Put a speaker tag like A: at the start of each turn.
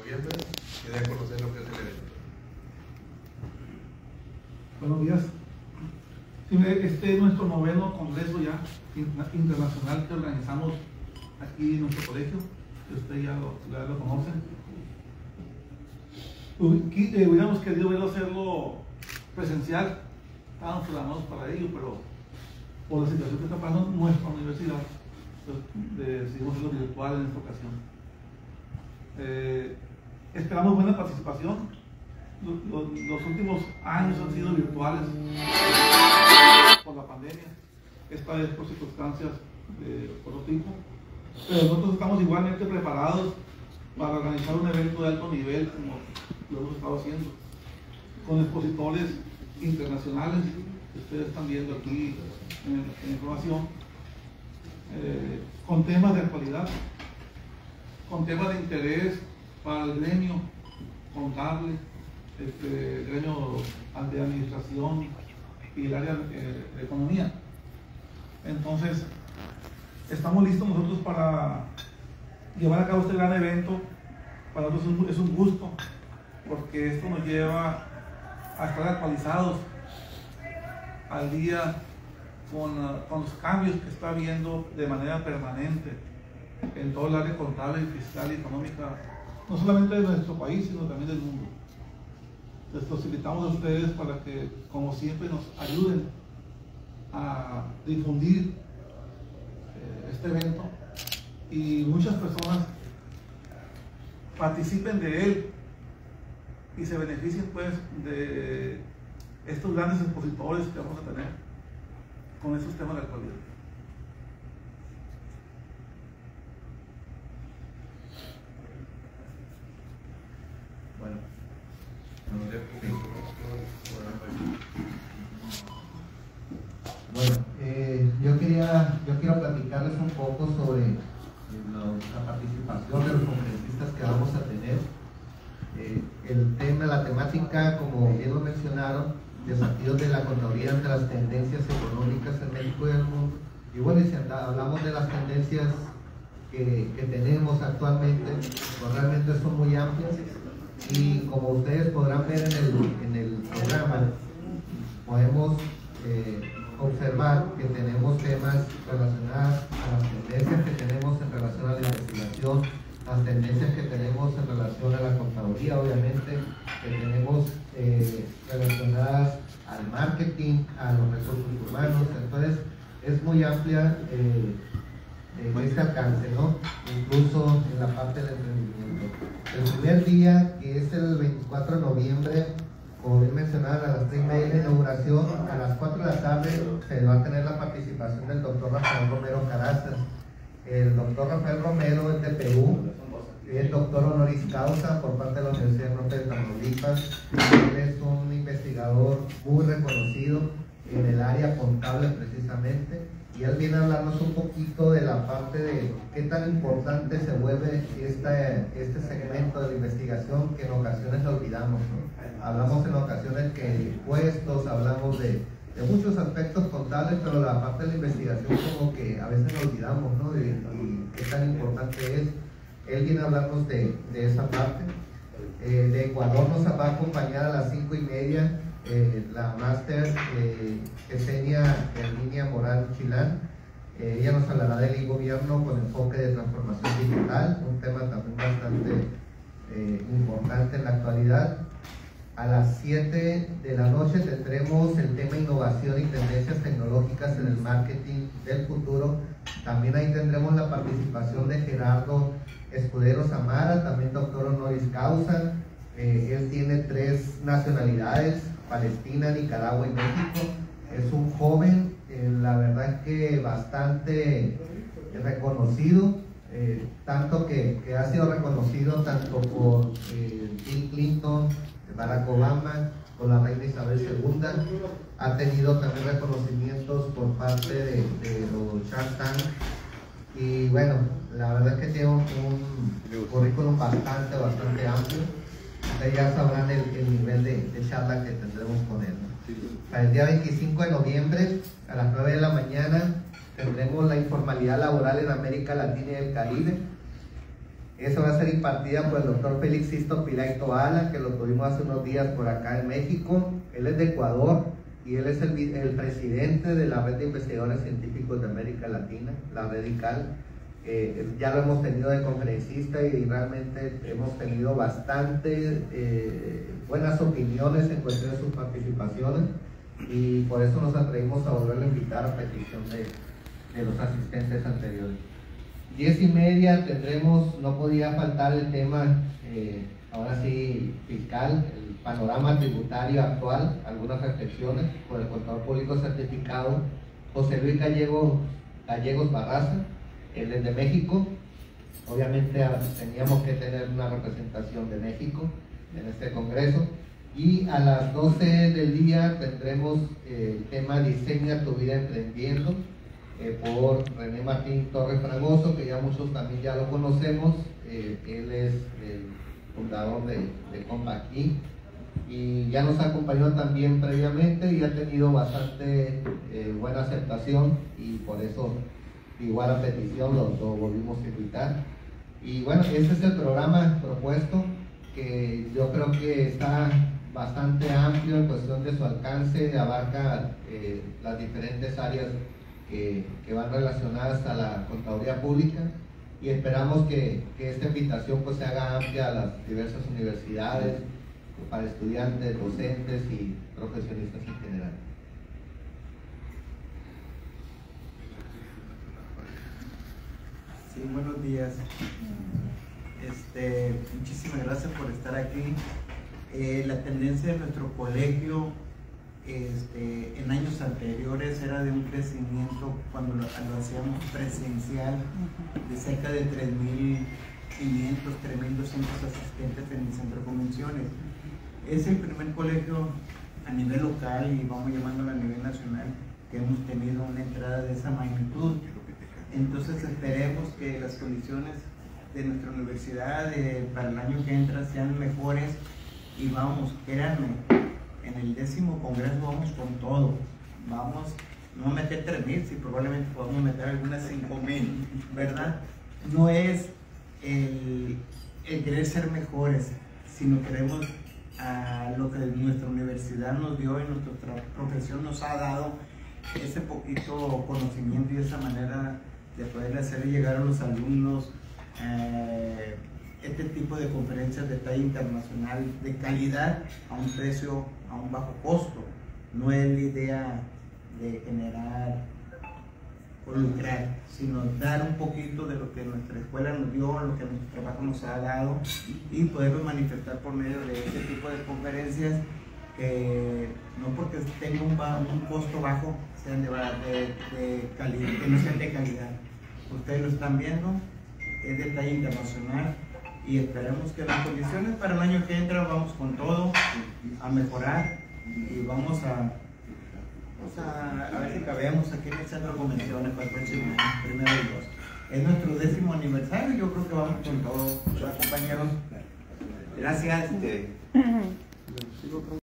A: noviembre y de a conocer lo que es el evento.
B: Buenos días. Este es nuestro noveno congreso ya internacional que organizamos aquí en nuestro colegio, que ustedes ya lo, ya lo conocen. Eh, hubiéramos querido verlo hacerlo presencial, estábamos programados para ello, pero por la situación que está pasando nuestra universidad, pues, decidimos hacerlo virtual en esta ocasión. Eh, esperamos buena participación. Los, últimos años han sido virtuales por la pandemia, esta vez por circunstancias de otro tipo. Pero nosotros estamos igualmente preparados para organizar un evento de alto nivel como lo hemos estado haciendo, con expositores internacionales que ustedes están viendo aquí en, la información, eh, con temas de actualidad, con temas de interés para el gremio contable, este, el gremio de administración y el área eh, de economía. Entonces, estamos listos nosotros para llevar a cabo este gran evento. Para nosotros es un gusto porque esto nos lleva a estar actualizados al día con, con, los cambios que está habiendo de manera permanente en todo el área contable, fiscal y económica, no solamente de nuestro país, sino también del mundo. Les los invitamos a ustedes para que, como siempre, nos ayuden a difundir eh, este evento y muchas personas participen de él y se beneficien pues de estos grandes expositores que vamos a tener con estos temas de actualidad.
C: Yo quiero platicarles un poco sobre eh, la, participación de los conferencistas que vamos a tener. Eh, el tema, la temática, como bien lo mencionaron, desafíos de la contaduría ante las tendencias económicas en México y el mundo. Y bueno, si hablamos de las tendencias que, que tenemos actualmente, pues realmente son muy amplias y como ustedes podrán ver en el, en el programa, podemos eh, observar que tenemos temas relacionados a las tendencias que tenemos en relación a la investigación, las tendencias que tenemos en relación a la contaduría, obviamente, que tenemos eh, relacionadas al marketing, a los recursos humanos, entonces es muy amplia eh, este alcance, ¿no? Incluso en la parte del emprendimiento. El primer día, que es el 24 de noviembre, como bien mencionaba, a las 3 y media de inauguración, a las 4 de la tarde se va a tener la participación del doctor Rafael Romero Carazas. El doctor Rafael Romero es de Perú, es doctor honoris causa por parte de la Universidad Norte de Tamaulipas. Él es un investigador muy reconocido en el área contable precisamente y él viene a hablarnos un poquito de la parte de qué tan importante se vuelve este, este segmento de la investigación que en ocasiones olvidamos. Hablamos en ocasiones que de impuestos, hablamos de, de, muchos aspectos contables, pero la parte de la investigación como que a veces olvidamos, ¿no? De, qué tan importante es. Él viene a hablarnos de, de esa parte. Eh, de Ecuador nos va a acompañar a las cinco y media eh, la máster eh, en línea Moral Chilán. Eh, ella nos hablará del gobierno con enfoque de transformación digital, un tema también bastante eh, importante en la actualidad. A las 7 de la noche tendremos el tema innovación y tendencias tecnológicas en el marketing del futuro. También ahí tendremos la participación de Gerardo Escudero Samara, también doctor honoris causa. él tiene tres nacionalidades, Palestina, Nicaragua y México. Es un joven, eh, la verdad que bastante reconocido, eh, tanto que, ha sido reconocido tanto por eh, Bill Clinton, Barack Obama, por la reina Isabel II, ha tenido también reconocimientos por parte de, los Shark Tank y bueno, la verdad es que tiene un, un currículum bastante, bastante amplio Ustedes ya sabrán el, nivel de, charla que tendremos con él. Para el día 25 de noviembre, a las 9 de la mañana, tendremos la informalidad laboral en América Latina y el Caribe. Esa va a ser impartida por el doctor Félix Sisto Pilaito Ala, que lo tuvimos hace unos días por acá en México. Él es de Ecuador y él es el, el presidente de la Red de Investigadores Científicos de América Latina, la REDICAL. Eh, ya lo hemos tenido de conferencista y realmente hemos tenido bastante eh, buenas opiniones en cuestión de sus participaciones y por eso nos atrevimos a volverlo a invitar a petición de, de los asistentes anteriores. Diez y media tendremos, no podía faltar el tema, eh, ahora sí, fiscal, el panorama tributario actual, algunas reflexiones por el contador público certificado José Luis Gallego, Gallegos Barraza, él es de México. Obviamente ah, teníamos que tener una representación de México en este congreso. Y a las 12 del día tendremos eh, el tema Diseña tu vida emprendiendo eh, por René Martín Torres Fragoso, que ya muchos también ya lo conocemos. Eh, él es el fundador de, de y ya nos acompañó también previamente y ha tenido bastante buena aceptación y por eso igual a petición lo, lo, volvimos a invitar. Y bueno, ese es el programa propuesto que yo creo que está bastante amplio en cuestión de su alcance, abarca eh, las diferentes áreas que, van relacionadas a la contaduría pública y esperamos que, que, esta invitación pues se haga amplia a las diversas universidades, para estudiantes, docentes y profesionistas en general.
D: Sí, buenos días. Este, muchísimas gracias por estar aquí. Eh, la tendencia de nuestro colegio este, en años anteriores era de un crecimiento cuando lo, lo hacíamos presencial de cerca de 3.500, 3.200 asistentes en el centro de convenciones. Es el primer colegio a nivel local y vamos llamándolo a nivel nacional que hemos tenido una entrada de esa magnitud. Entonces esperemos que las condiciones de nuestra universidad para el año que entra sean mejores y vamos, créanme, el décimo congreso vamos con todo. Vamos, no a meter 3.000, si probablemente podemos meter algunas 5.000, ¿verdad? No es el, querer ser mejores, sino queremos a lo que nuestra universidad nos dio y nuestra profesión nos ha dado ese poquito conocimiento y esa manera de poder hacer llegar a los alumnos eh, este tipo de conferencias de talla internacional de calidad a un precio, a un bajo costo. No es la idea de generar o lucrar, sino dar un poquito de lo que nuestra escuela nos dio, lo que nuestro trabajo nos ha dado y poderlo manifestar por medio de este tipo de conferencias que no porque tenga un, un costo bajo sean de, de, calidad, que no sean de calidad. Ustedes lo están viendo, es de talla internacional y esperemos que las condiciones para el año que entra vamos con todo a mejorar y vamos a, a, a ver si cabemos aquí en el centro de convenciones para el próximo año, primero y dos. Es nuestro décimo aniversario y yo creo que vamos con todo, compañeros. Gracias.